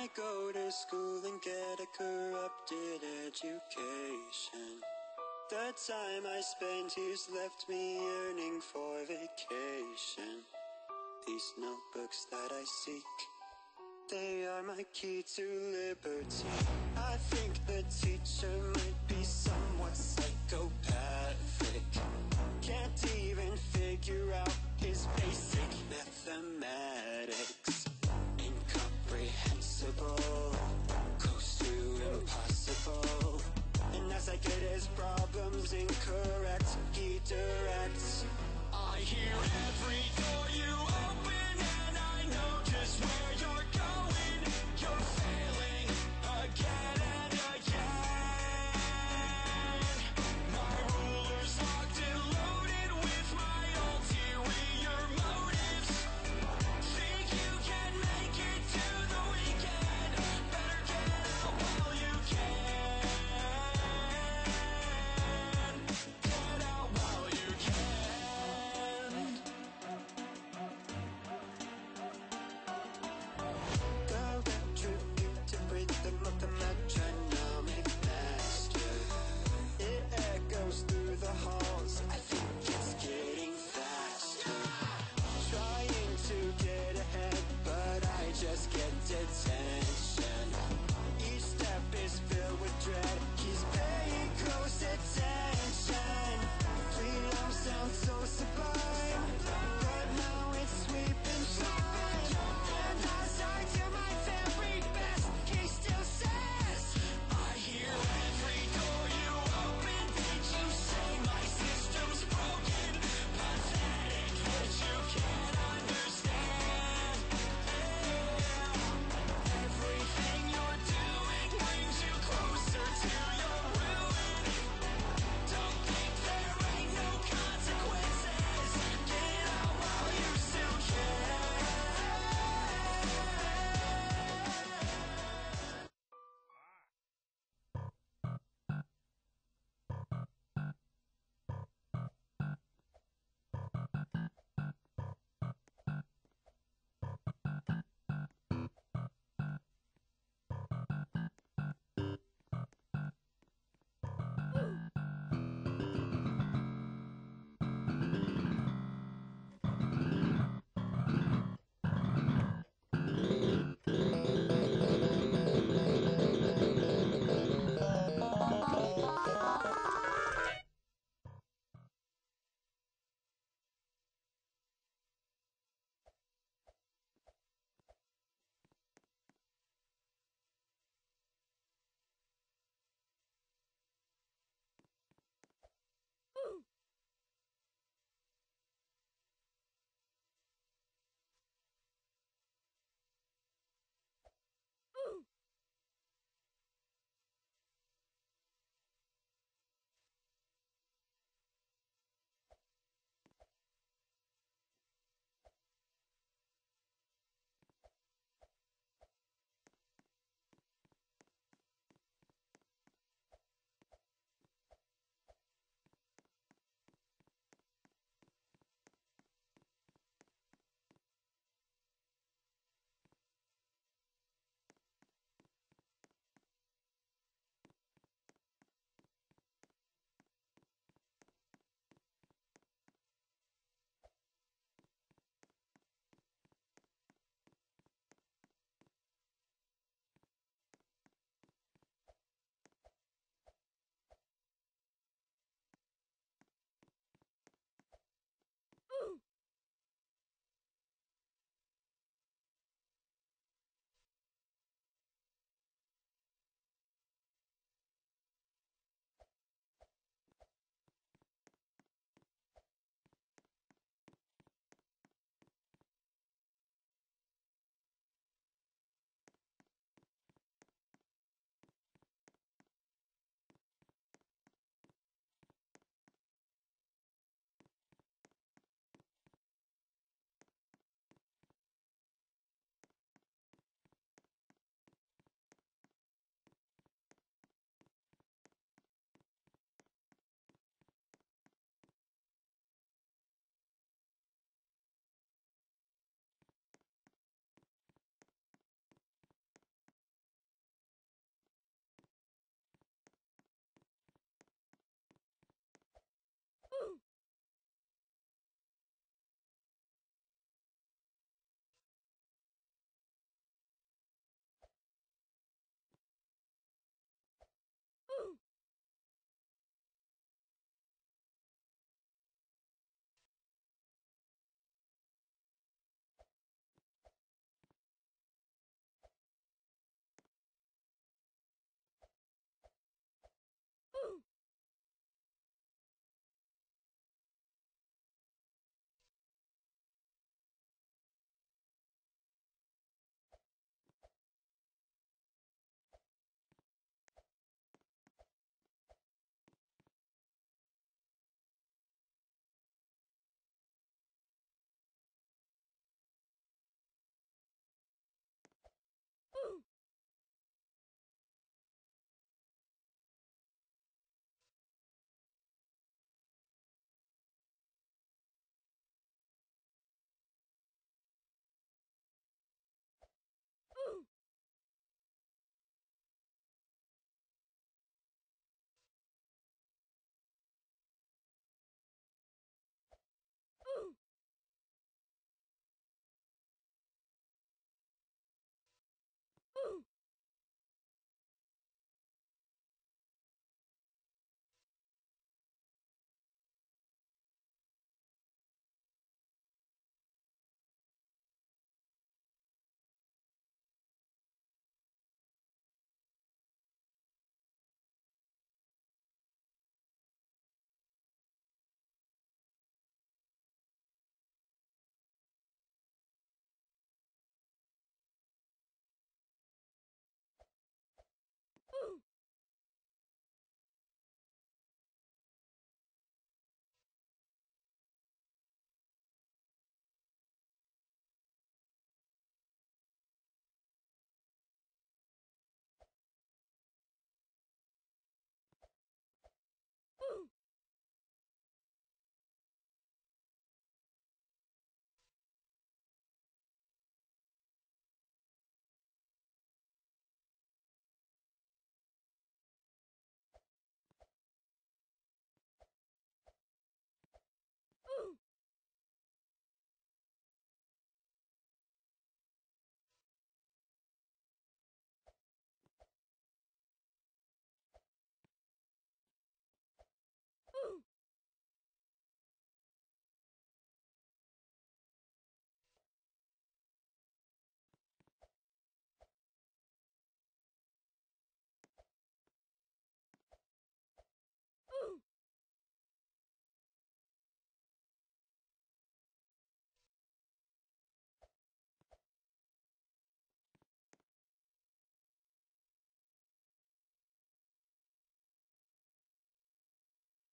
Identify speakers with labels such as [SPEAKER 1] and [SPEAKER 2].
[SPEAKER 1] I go to school and get a corrupted education. The time I spend here's left me yearning for vacation. These notebooks that I seek, they are my key to liberty. I think the teacher might be somewhat psychopathic. Can't even figure out his basic mathematics. Incomprehensible, close to impossible. And as I get his problems incorrect, he directs. I hear every